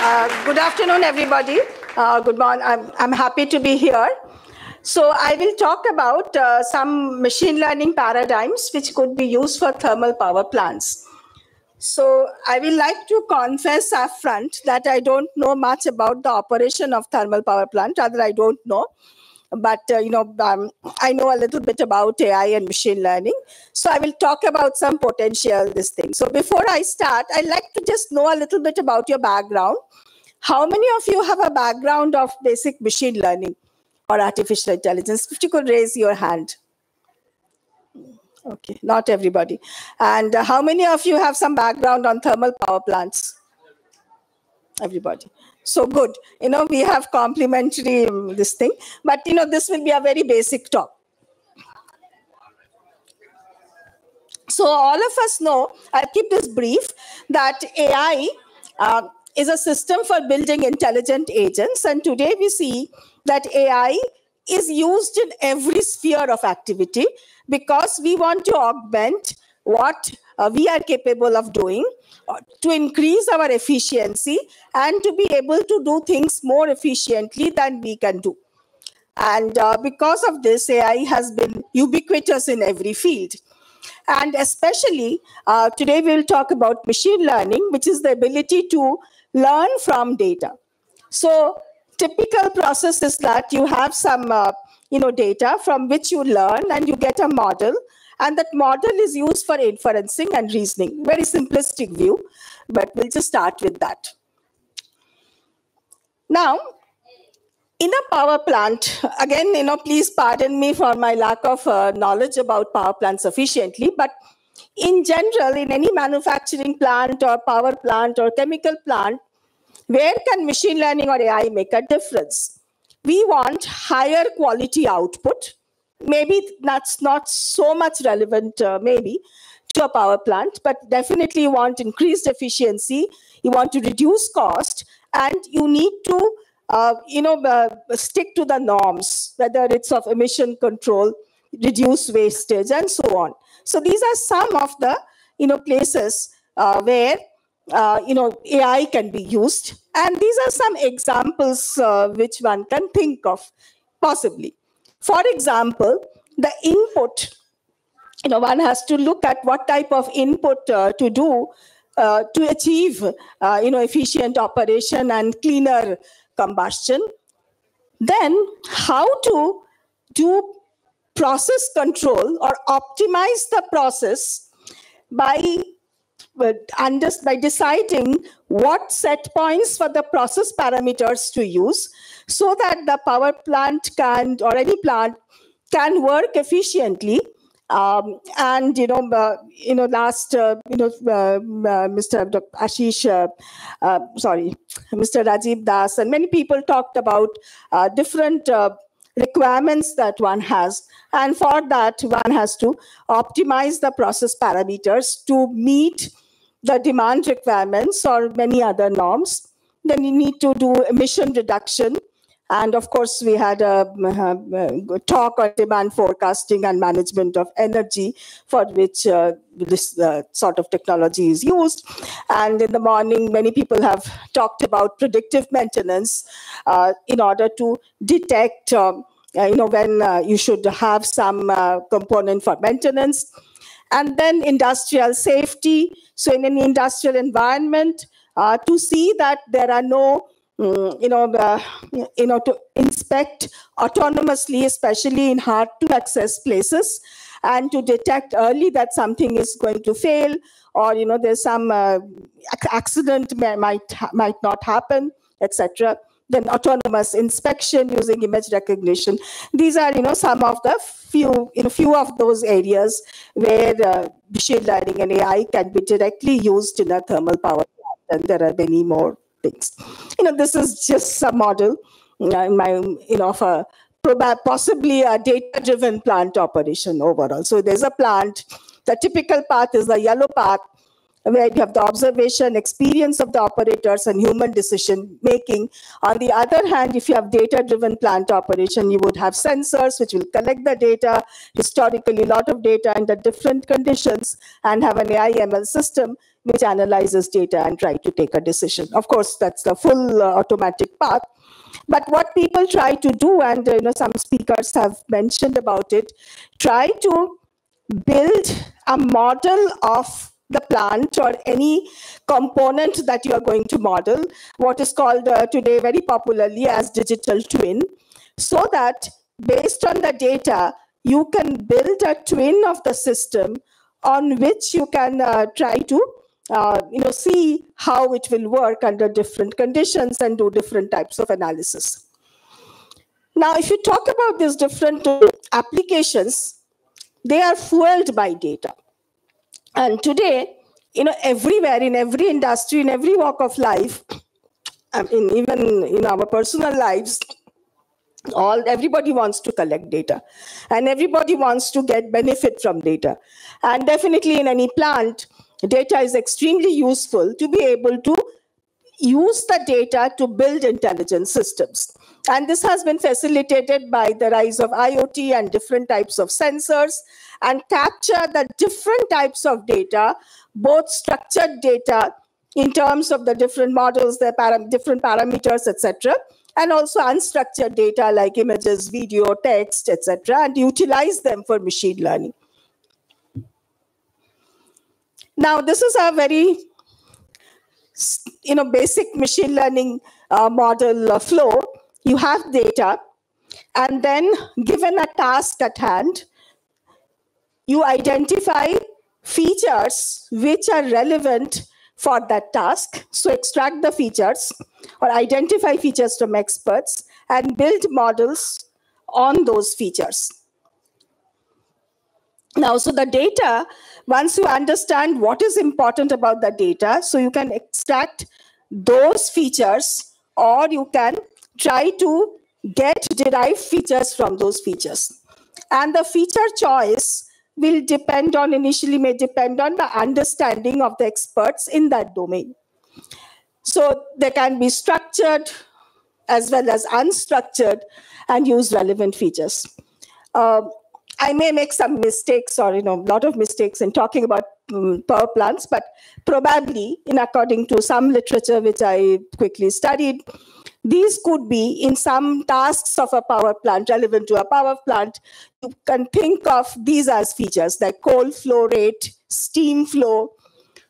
Uh, good afternoon, everybody. Uh, good morning. I'm, I'm happy to be here. So I will talk about uh, some machine learning paradigms which could be used for thermal power plants. So I will like to confess upfront that I don't know much about the operation of thermal power plant. Rather, I don't know. But uh, you know, um, I know a little bit about AI and machine learning. So I will talk about some potential this thing. So before I start, I'd like to just know a little bit about your background. How many of you have a background of basic machine learning or artificial intelligence? If you could raise your hand. Okay, not everybody. And uh, how many of you have some background on thermal power plants? Everybody. So good. You know, we have complementary um, this thing, but you know, this will be a very basic talk. So all of us know, I'll keep this brief, that AI uh, is a system for building intelligent agents. And today we see that AI is used in every sphere of activity because we want to augment what uh, we are capable of doing uh, to increase our efficiency and to be able to do things more efficiently than we can do. And uh, because of this, AI has been ubiquitous in every field. And especially uh, today, we'll talk about machine learning, which is the ability to learn from data. So typical process is that you have some uh, you know, data from which you learn and you get a model. And that model is used for inferencing and reasoning. Very simplistic view, but we'll just start with that. Now, in a power plant, again, you know, please pardon me for my lack of uh, knowledge about power plants sufficiently, but in general, in any manufacturing plant or power plant or chemical plant, where can machine learning or AI make a difference? we want higher quality output. Maybe that's not so much relevant, uh, maybe, to a power plant, but definitely you want increased efficiency, you want to reduce cost, and you need to, uh, you know, uh, stick to the norms, whether it's of emission control, reduce wastage, and so on. So these are some of the, you know, places uh, where uh, you know, AI can be used. And these are some examples uh, which one can think of possibly. For example, the input, you know, one has to look at what type of input uh, to do uh, to achieve, uh, you know, efficient operation and cleaner combustion. Then how to do process control or optimize the process by under, by deciding what set points for the process parameters to use so that the power plant can, or any plant, can work efficiently um, and you know, uh, you know, last uh, you know, uh, uh Mr. Ashish, uh, uh, sorry, Mr. Rajiv Das, and many people talked about different requirements that one has, and for that one has to optimize the process parameters to meet the demand requirements or many other norms. Then you need to do emission reduction. And of course, we had a, a talk on demand forecasting and management of energy, for which uh, this uh, sort of technology is used. And in the morning, many people have talked about predictive maintenance uh, in order to detect, um, uh, you know, when uh, you should have some uh, component for maintenance and then industrial safety. So in an industrial environment, uh, to see that there are no, um, you know, uh, you know, to inspect autonomously, especially in hard to access places, and to detect early that something is going to fail, or you know, there's some uh, accident may, might might not happen, etc then autonomous inspection using image recognition. These are, you know, some of the few, you know, few of those areas where uh, machine learning and AI can be directly used in a thermal power plant, and there are many more things. You know, this is just a model, uh, in my, you know, of a possibly a data-driven plant operation overall. So there's a plant. The typical path is the yellow path where you have the observation, experience of the operators, and human decision making. On the other hand, if you have data driven plant operation, you would have sensors which will collect the data, historically, a lot of data under different conditions, and have an AI ML system which analyzes data and try to take a decision. Of course, that's the full uh, automatic path. But what people try to do, and you know, some speakers have mentioned about it, try to build a model of the plant or any component that you are going to model, what is called uh, today very popularly as digital twin, so that based on the data, you can build a twin of the system on which you can uh, try to uh, you know, see how it will work under different conditions and do different types of analysis. Now, if you talk about these different applications, they are fueled by data. And today, you know, everywhere, in every industry, in every walk of life, I mean, even in our personal lives, all everybody wants to collect data. And everybody wants to get benefit from data. And definitely in any plant data is extremely useful to be able to use the data to build intelligent systems. And this has been facilitated by the rise of IoT and different types of sensors and capture the different types of data, both structured data in terms of the different models, the param different parameters, etc., and also unstructured data like images, video, text, etc., and utilize them for machine learning. Now, this is a very you know, basic machine learning uh, model uh, flow. You have data, and then given a task at hand, you identify features which are relevant for that task. So extract the features or identify features from experts and build models on those features. Now, so the data, once you understand what is important about the data, so you can extract those features or you can try to get derived features from those features. And the feature choice will depend on, initially may depend on the understanding of the experts in that domain. So they can be structured as well as unstructured and use relevant features. Uh, I may make some mistakes or you know a lot of mistakes in talking about um, power plants, but probably, in according to some literature which I quickly studied, these could be in some tasks of a power plant relevant to a power plant. You can think of these as features like coal flow rate, steam flow,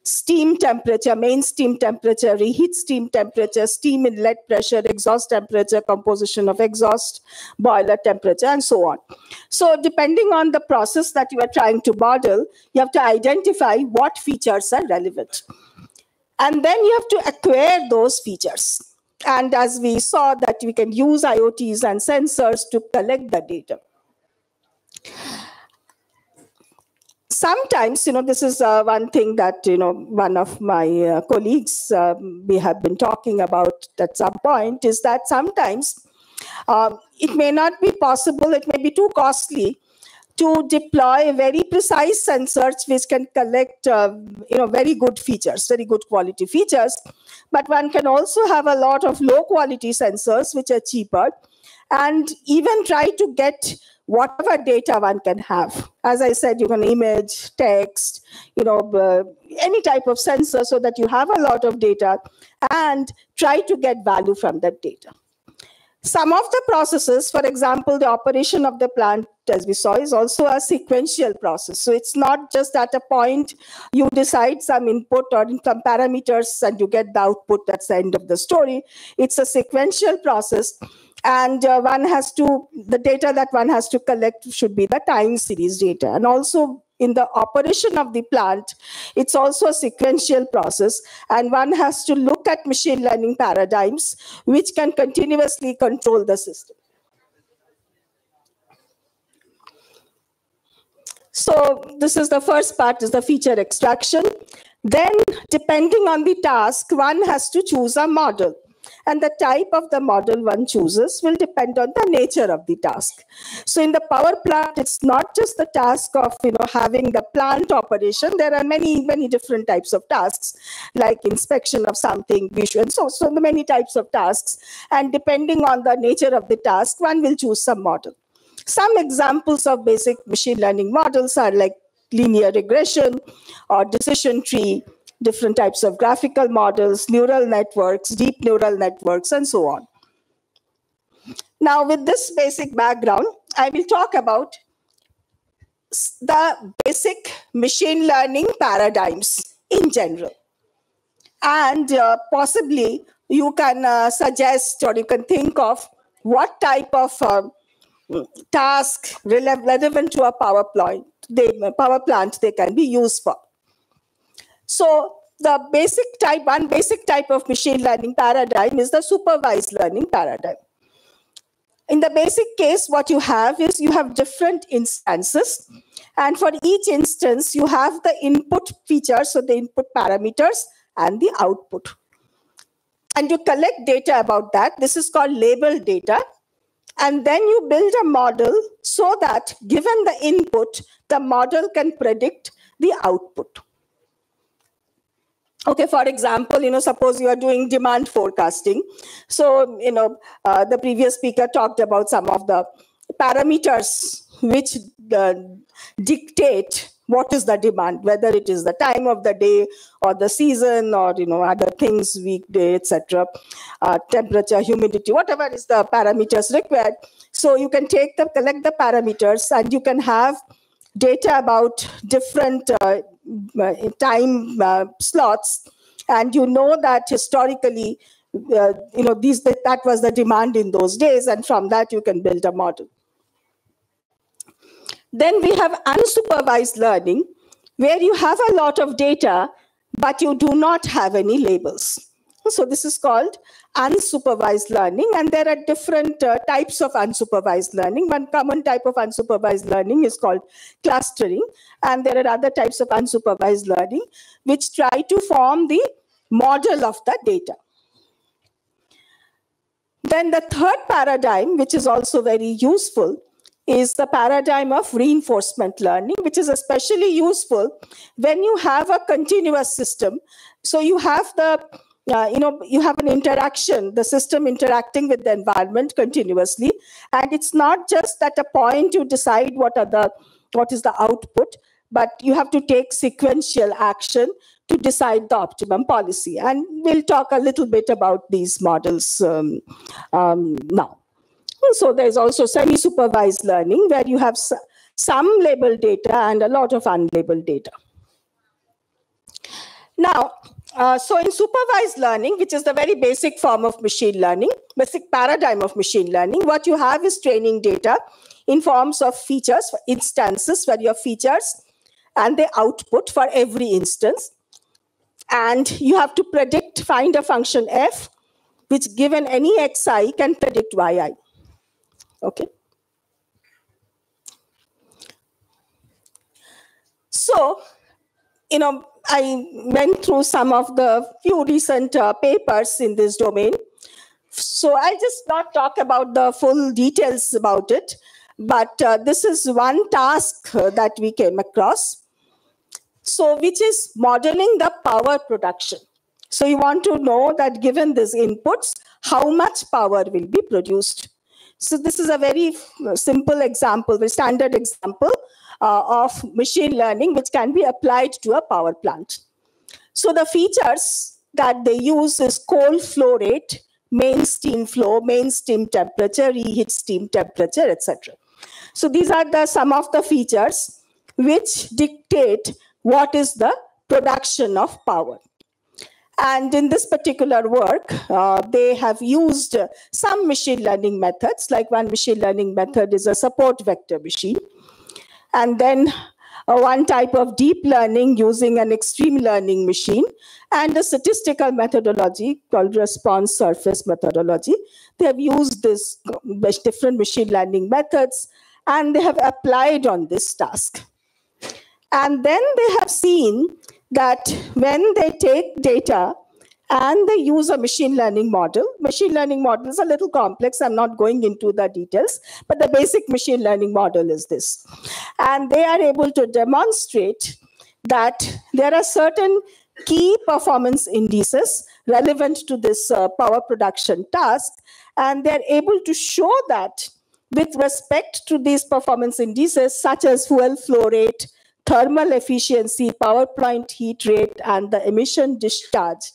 steam temperature, main steam temperature, reheat steam temperature, steam inlet pressure, exhaust temperature, composition of exhaust, boiler temperature, and so on. So depending on the process that you are trying to model, you have to identify what features are relevant. And then you have to acquire those features. And as we saw that we can use IoTs and sensors to collect the data sometimes, you know, this is uh, one thing that, you know, one of my uh, colleagues, um, we have been talking about at some point, is that sometimes um, it may not be possible, it may be too costly to deploy very precise sensors which can collect uh, you know very good features very good quality features. But one can also have a lot of low quality sensors which are cheaper and even try to get whatever data one can have. As I said, you can image, text, you know, uh, any type of sensor so that you have a lot of data and try to get value from that data. Some of the processes, for example, the operation of the plant, as we saw, is also a sequential process. So it's not just at a point you decide some input or some parameters and you get the output, that's the end of the story. It's a sequential process and uh, one has to the data that one has to collect should be the time series data. And also in the operation of the plant it's also a sequential process. And one has to look at machine learning paradigms which can continuously control the system. So this is the first part is the feature extraction. Then depending on the task one has to choose a model and the type of the model one chooses will depend on the nature of the task. So in the power plant, it's not just the task of you know having the plant operation. There are many many different types of tasks, like inspection of something, visual, so so many types of tasks, and depending on the nature of the task, one will choose some model. Some examples of basic machine learning models are like linear regression or decision tree, different types of graphical models, neural networks, deep neural networks, and so on. Now, with this basic background, I will talk about the basic machine learning paradigms in general. And uh, possibly you can uh, suggest or you can think of what type of uh, task relevant to a power plant they power plant they can be used for so the basic type one basic type of machine learning paradigm is the supervised learning paradigm. In the basic case what you have is you have different instances and for each instance you have the input features so the input parameters and the output. And you collect data about that. This is called labeled data. And then you build a model so that given the input, the model can predict the output. Okay, for example, you know, suppose you are doing demand forecasting. So, you know, uh, the previous speaker talked about some of the parameters which uh, dictate what is the demand whether it is the time of the day or the season or you know other things weekday etc uh, temperature humidity whatever is the parameters required so you can take the collect the parameters and you can have data about different uh, time uh, slots. And you know that historically uh, you know these that was the demand in those days. And from that you can build a model. Then we have unsupervised learning, where you have a lot of data, but you do not have any labels. So this is called unsupervised learning, and there are different uh, types of unsupervised learning. One common type of unsupervised learning is called clustering, and there are other types of unsupervised learning which try to form the model of the data. Then the third paradigm, which is also very useful, is the paradigm of reinforcement learning, which is especially useful when you have a continuous system. So you have the uh, you know you have an interaction the system interacting with the environment continuously. And it's not just at a point you decide what are the what is the output but you have to take sequential action to decide the optimum policy. And we'll talk a little bit about these models um, um, now. So there's also semi-supervised learning where you have some labeled data and a lot of unlabeled data. Now, uh, so in supervised learning, which is the very basic form of machine learning, basic paradigm of machine learning, what you have is training data in forms of features, instances where your features and the output for every instance. And you have to predict, find a function f, which given any xi can predict yi. Okay. So, you know, I went through some of the few recent uh, papers in this domain. So I'll just not talk about the full details about it, but uh, this is one task uh, that we came across. So, which is modeling the power production. So you want to know that given these inputs, how much power will be produced. So this is a very uh, simple example, very standard example of machine learning, which can be applied to a power plant. So the features that they use is coal flow rate, main steam flow, main steam temperature, reheat steam temperature, etc. So these are the some of the features which dictate what is the production of power. And in this particular work, uh, they have used some machine learning methods, like one machine learning method is a support vector machine. And then uh, one type of deep learning using an extreme learning machine and a statistical methodology called response surface methodology. They have used this uh, different machine learning methods and they have applied on this task. And then they have seen that when they take data and they use a machine learning model. Machine learning model is a little complex. I'm not going into the details, but the basic machine learning model is this. And they are able to demonstrate that there are certain key performance indices relevant to this uh, power production task. And they're able to show that with respect to these performance indices, such as fuel flow rate, thermal efficiency, power plant heat rate, and the emission discharge.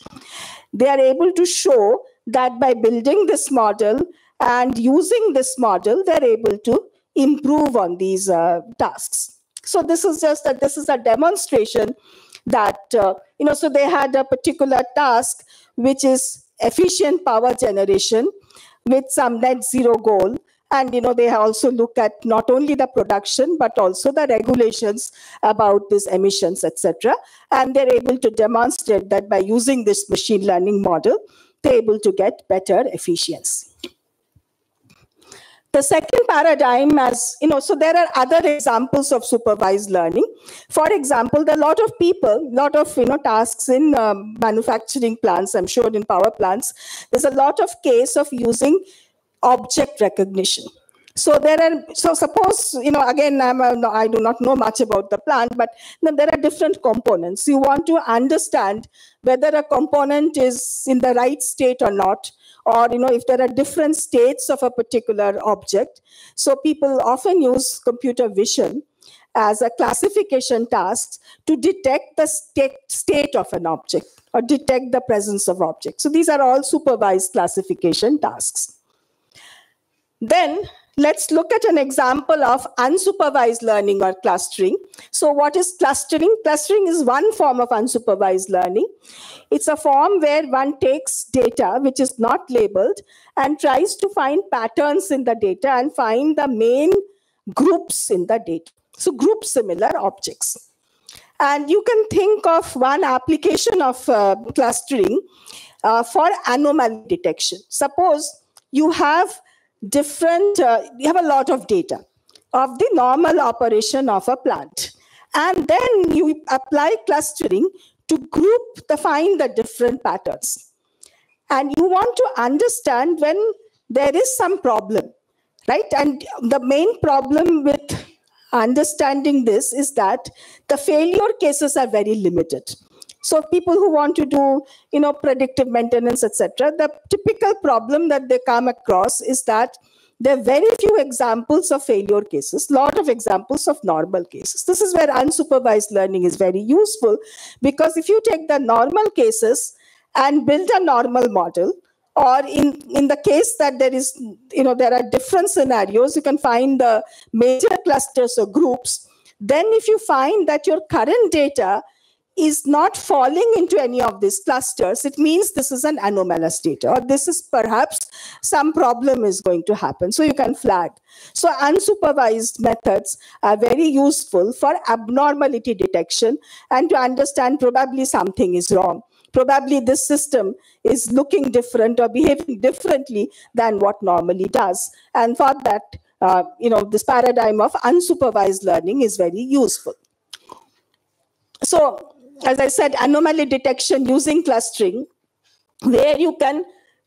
They are able to show that by building this model and using this model, they're able to improve on these uh, tasks. So this is just that this is a demonstration that, uh, you know, so they had a particular task, which is efficient power generation with some net zero goal and you know they also look at not only the production but also the regulations about these emissions etc and they're able to demonstrate that by using this machine learning model they're able to get better efficiency. The second paradigm as you know so there are other examples of supervised learning. For example there are a lot of people a lot of you know tasks in um, manufacturing plants i'm sure in power plants there's a lot of case of using object recognition. So there are, so suppose, you know, again, I'm do not know much about the plant, but there are different components. You want to understand whether a component is in the right state or not, or, you know, if there are different states of a particular object. So people often use computer vision as a classification task to detect the state, state of an object or detect the presence of objects. So these are all supervised classification tasks. Then let's look at an example of unsupervised learning or clustering. So what is clustering? Clustering is one form of unsupervised learning. It's a form where one takes data which is not labeled and tries to find patterns in the data and find the main groups in the data. So group similar objects. And you can think of one application of uh, clustering uh, for anomaly detection. Suppose you have different, uh, you have a lot of data of the normal operation of a plant. And then you apply clustering to group the find the different patterns. And you want to understand when there is some problem, right? And the main problem with understanding this is that the failure cases are very limited. So people who want to do, you know, predictive maintenance, etc., the typical problem that they come across is that there are very few examples of failure cases, lot of examples of normal cases. This is where unsupervised learning is very useful because if you take the normal cases and build a normal model, or in, in the case that there is, you know, there are different scenarios, you can find the major clusters or groups. Then if you find that your current data is not falling into any of these clusters, it means this is an anomalous data, or this is perhaps some problem is going to happen. So you can flag. So unsupervised methods are very useful for abnormality detection and to understand probably something is wrong. Probably this system is looking different or behaving differently than what normally does. And for that, uh, you know, this paradigm of unsupervised learning is very useful. So as I said, anomaly detection using clustering, where you can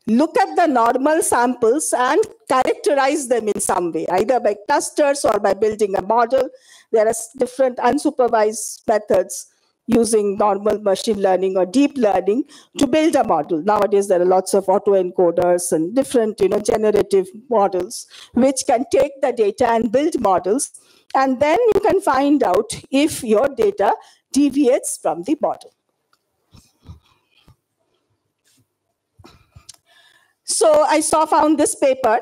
look at the normal samples and characterize them in some way, either by clusters or by building a model. There are different unsupervised methods using normal machine learning or deep learning to build a model. Nowadays, there are lots of autoencoders and different you know, generative models which can take the data and build models. And then you can find out if your data deviates from the model. So I saw found this paper,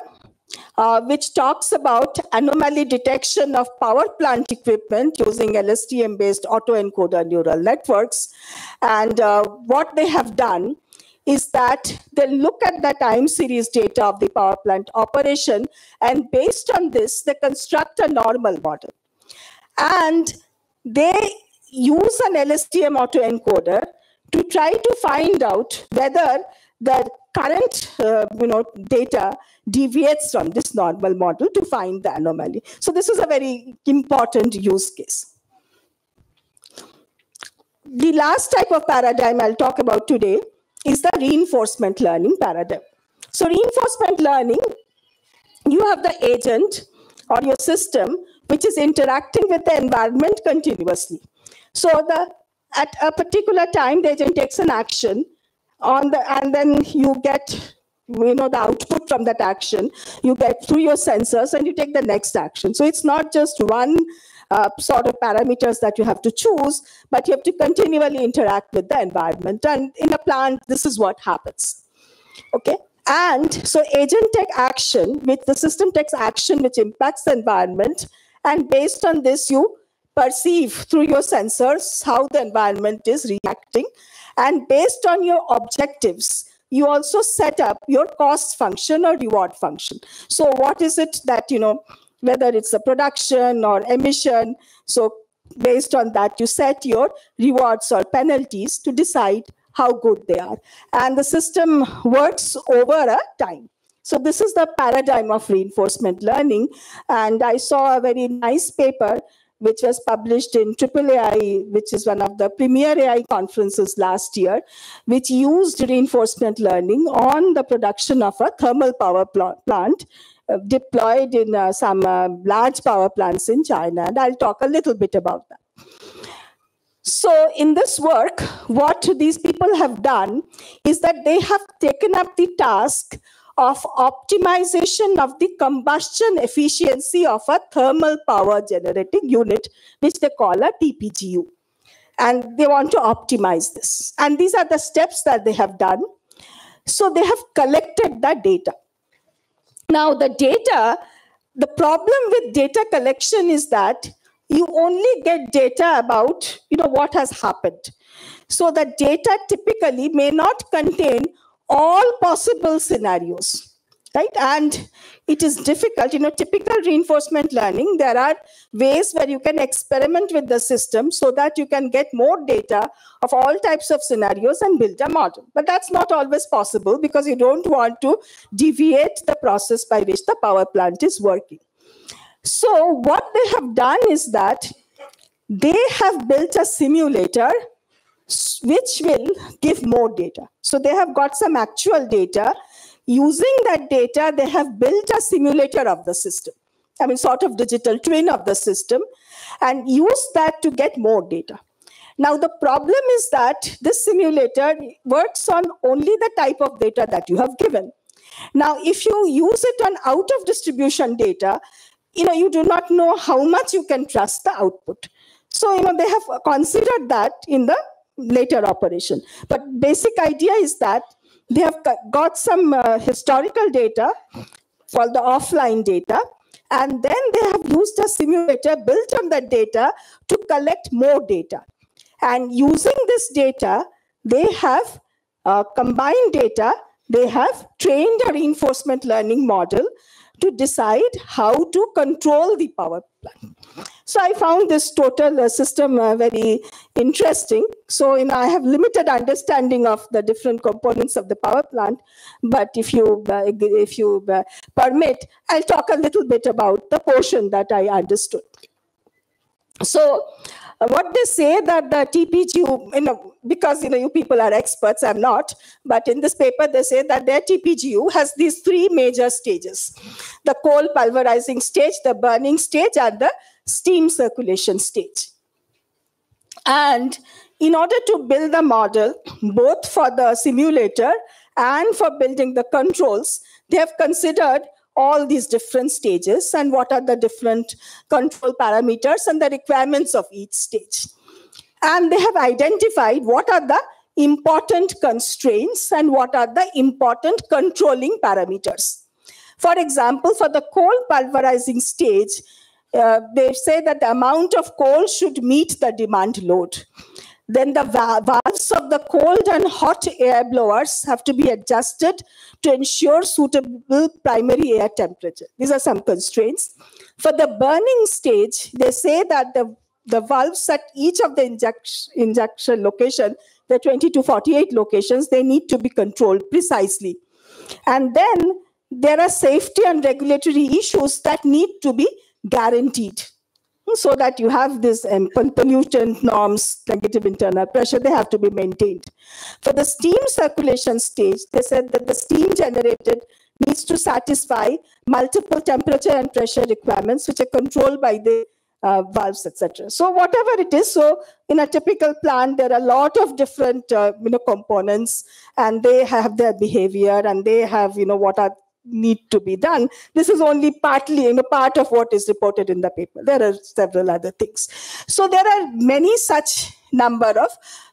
uh, which talks about anomaly detection of power plant equipment using LSTM-based autoencoder neural networks. And uh, what they have done is that they look at the time series data of the power plant operation, and based on this, they construct a normal model. And they use an LSTM autoencoder to try to find out whether the current uh, you know, data deviates from this normal model to find the anomaly. So this is a very important use case. The last type of paradigm I'll talk about today is the reinforcement learning paradigm. So reinforcement learning, you have the agent or your system which is interacting with the environment continuously. So the at a particular time, the agent takes an action on the and then you get you know the output from that action. You get through your sensors and you take the next action. So it's not just one uh, sort of parameters that you have to choose but you have to continually interact with the environment. And in a plant this is what happens. Okay? And so agent take action which the system takes action which impacts the environment. And based on this you perceive through your sensors how the environment is reacting and based on your objectives you also set up your cost function or reward function. So what is it that, you know, whether it's a production or emission, so based on that, you set your rewards or penalties to decide how good they are. And the system works over a time. So this is the paradigm of reinforcement learning. And I saw a very nice paper which was published in AAAI, which is one of the premier AI conferences last year, which used reinforcement learning on the production of a thermal power plant uh, deployed in uh, some uh, large power plants in China. And I'll talk a little bit about that. So, in this work, what these people have done is that they have taken up the task of optimization of the combustion efficiency of a thermal power generating unit, which they call a TPGU. And they want to optimize this. And these are the steps that they have done. So they have collected the data. Now, the data, the problem with data collection is that you only get data about you know what has happened so the data typically may not contain all possible scenarios right? And it is difficult you know typical reinforcement learning there are ways where you can experiment with the system so that you can get more data of all types of scenarios and build a model. But that's not always possible because you don't want to deviate the process by which the power plant is working. So what they have done is that they have built a simulator which will give more data. So they have got some actual data. Using that data, they have built a simulator of the system. I mean, sort of digital twin of the system and use that to get more data. Now, the problem is that this simulator works on only the type of data that you have given. Now, if you use it on out of distribution data, you know, you do not know how much you can trust the output. So, you know, they have considered that in the later operation. But basic idea is that they have got some uh, historical data called the offline data, and then they have used a simulator built on that data to collect more data. And using this data, they have uh, combined data, they have trained a reinforcement learning model to decide how to control the power plant. So I found this total uh, system uh, very interesting. So know, I have limited understanding of the different components of the power plant, but if you uh, if you uh, permit, I'll talk a little bit about the portion that I understood. So uh, what they say that the TPGU, you know, because you know you people are experts, I'm not, but in this paper they say that their TPGU has these three major stages: the coal pulverizing stage, the burning stage, and the steam circulation stage. And in order to build the model, both for the simulator and for building the controls, they have considered all these different stages and what are the different control parameters and the requirements of each stage. And they have identified what are the important constraints and what are the important controlling parameters. For example, for the coal pulverizing stage, uh, they say that the amount of coal should meet the demand load. Then the valves of the cold and hot air blowers have to be adjusted to ensure suitable primary air temperature. These are some constraints. For the burning stage, they say that the, the valves at each of the injection, injection location, the 20 to 48 locations, they need to be controlled precisely. And then there are safety and regulatory issues that need to be guaranteed. So that you have this um, pollutant norms, negative internal pressure, they have to be maintained. For the steam circulation stage, they said that the steam generated needs to satisfy multiple temperature and pressure requirements, which are controlled by the uh, valves, etc. So whatever it is, so in a typical plant, there are a lot of different uh, you know components, and they have their behavior, and they have you know what are need to be done. This is only partly, you know, part of what is reported in the paper. There are several other things. So there are many such number of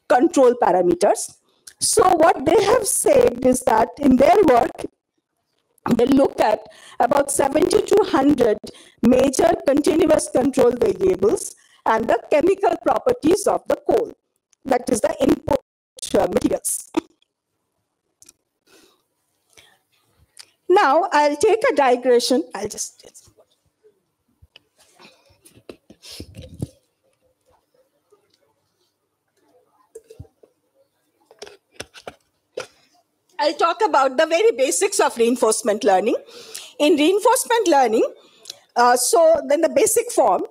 control parameters. So what they have said is that in their work, they look at about 70 to 100 major continuous control variables and the chemical properties of the coal. That is the input materials. Now I'll take a digression. I'll just. I'll talk about the very basics of reinforcement learning. In reinforcement learning, uh, so then the basic form,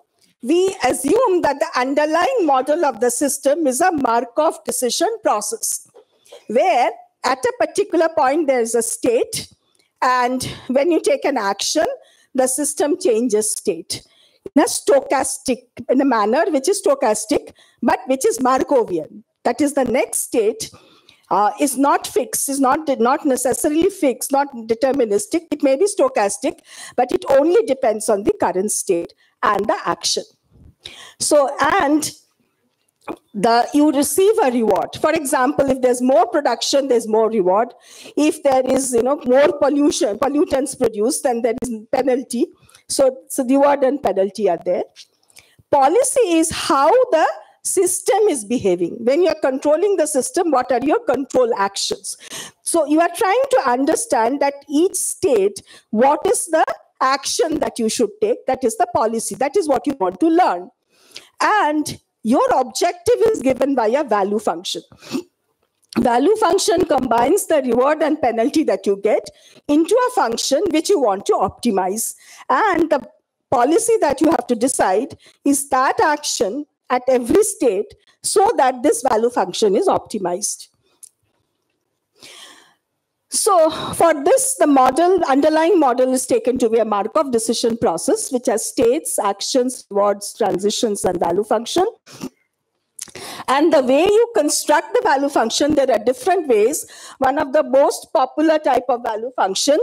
we assume that the underlying model of the system is a Markov decision process, where at a particular point there is a state, and when you take an action, the system changes state in a stochastic, in a manner which is stochastic, but which is Markovian. That is the next state uh, is not fixed, is not, not necessarily fixed, not deterministic. It may be stochastic, but it only depends on the current state and the action. So, and the you receive a reward. For example if there's more production there's more reward. If there is you know more pollution pollutants produced then there is penalty. So so reward and penalty are there. Policy is how the system is behaving. When you're controlling the system what are your control actions? So you are trying to understand that each state what is the action that you should take that is the policy that is what you want to learn. And your objective is given by a value function. Value function combines the reward and penalty that you get into a function which you want to optimize. And the policy that you have to decide is that action at every state so that this value function is optimized. So for this, the model, underlying model is taken to be a Markov decision process, which has states, actions, rewards, transitions, and value function. And the way you construct the value function, there are different ways. One of the most popular type of value function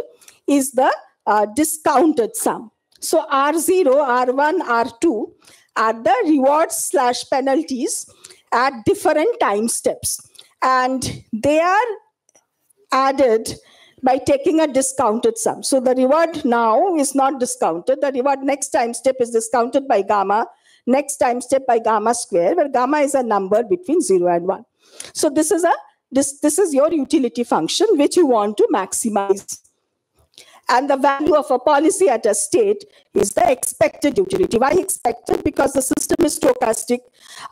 is the uh, discounted sum. So R0, R1, R2 are the rewards slash penalties at different time steps. And they are added by taking a discounted sum. So the reward now is not discounted. The reward next time step is discounted by gamma, next time step by gamma square, where gamma is a number between 0 and 1. So this is a this, this is your utility function which you want to maximize and the value of a policy at a state is the expected utility. Why expected? Because the system is stochastic.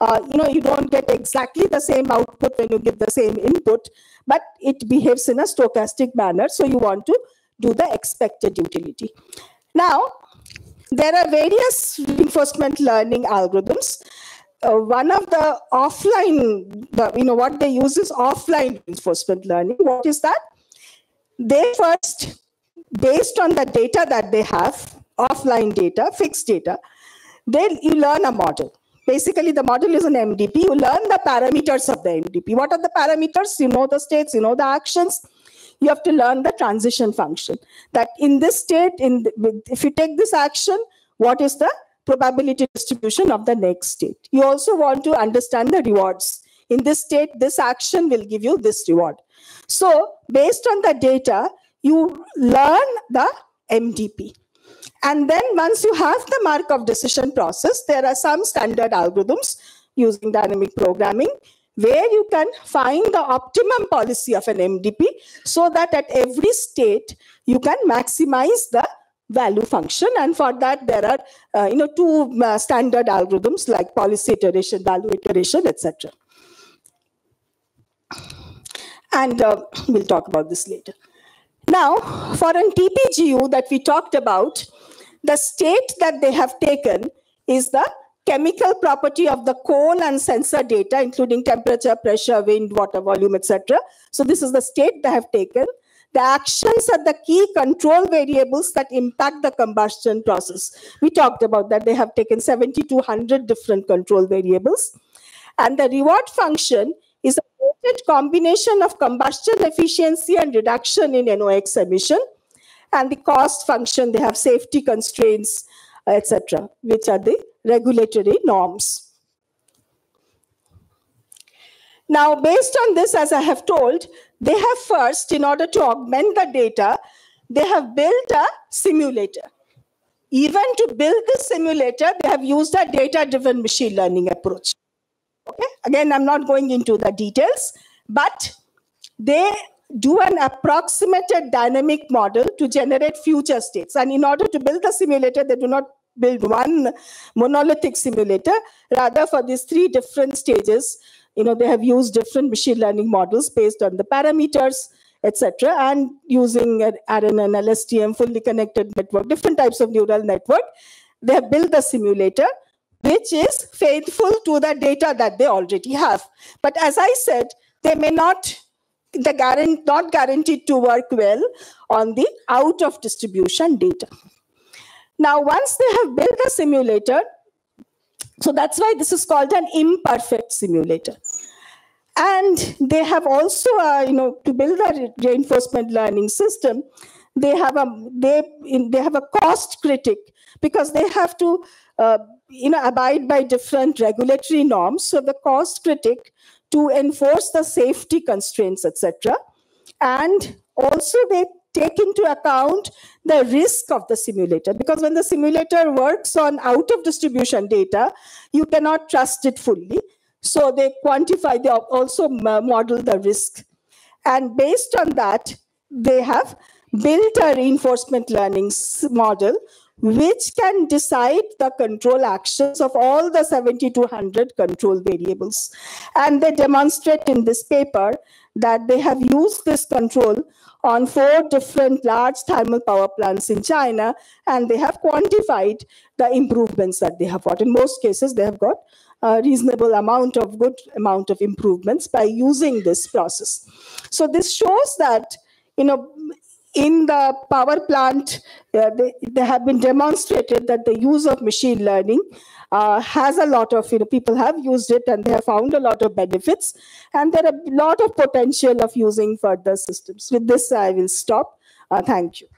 Uh, you know, you don't get exactly the same output when you give the same input, but it behaves in a stochastic manner. So you want to do the expected utility. Now, there are various reinforcement learning algorithms. Uh, one of the offline, the, you know, what they use is offline reinforcement learning. What is that? They first based on the data that they have, offline data, fixed data, then you learn a model. Basically, the model is an MDP. You learn the parameters of the MDP. What are the parameters? You know the states, you know the actions. You have to learn the transition function. That in this state, in the, if you take this action, what is the probability distribution of the next state? You also want to understand the rewards. In this state, this action will give you this reward. So, based on the data, you learn the MDP. And then once you have the Markov decision process, there are some standard algorithms using dynamic programming where you can find the optimum policy of an MDP so that at every state you can maximize the value function. And for that, there are uh, you know two uh, standard algorithms like policy iteration, value iteration, etc. And uh, we'll talk about this later. Now, for an TPGU that we talked about, the state that they have taken is the chemical property of the coal and sensor data, including temperature, pressure, wind, water volume, etc. So this is the state they have taken. The actions are the key control variables that impact the combustion process. We talked about that. They have taken 7,200 different control variables. And the reward function is weighted combination of combustion efficiency and reduction in NOx emission. And the cost function, they have safety constraints, etc., which are the regulatory norms. Now, based on this, as I have told, they have first, in order to augment the data, they have built a simulator. Even to build this simulator, they have used a data-driven machine learning approach. Okay, again, I'm not going into the details, but they do an approximated dynamic model to generate future states. And in order to build the simulator, they do not build one monolithic simulator. Rather, for these three different stages, you know, they have used different machine learning models based on the parameters, etc., and using an RNN, LSTM, fully connected network, different types of neural network. They have built the simulator, which is faithful to the data that they already have. But as I said, they may not the guarantee not guaranteed to work well on the out of distribution data. Now, once they have built a simulator, so that's why this is called an imperfect simulator. And they have also, uh, you know, to build a reinforcement learning system, they have a they they have a cost critic because they have to uh, you know abide by different regulatory norms. So the cost critic to enforce the safety constraints, etc. And also they take into account the risk of the simulator because when the simulator works on out of distribution data, you cannot trust it fully. So they quantify, they also model the risk. And based on that, they have built a reinforcement learning model which can decide the control actions of all the 7200 control variables. And they demonstrate in this paper that they have used this control on four different large thermal power plants in China, and they have quantified the improvements that they have got. In most cases, they have got a reasonable amount of good amount of improvements by using this process. So this shows that, you know, in the power plant, uh, they, they have been demonstrated that the use of machine learning uh, has a lot of, you know, people have used it and they have found a lot of benefits. And there are a lot of potential of using further systems. With this, I will stop. Uh, thank you.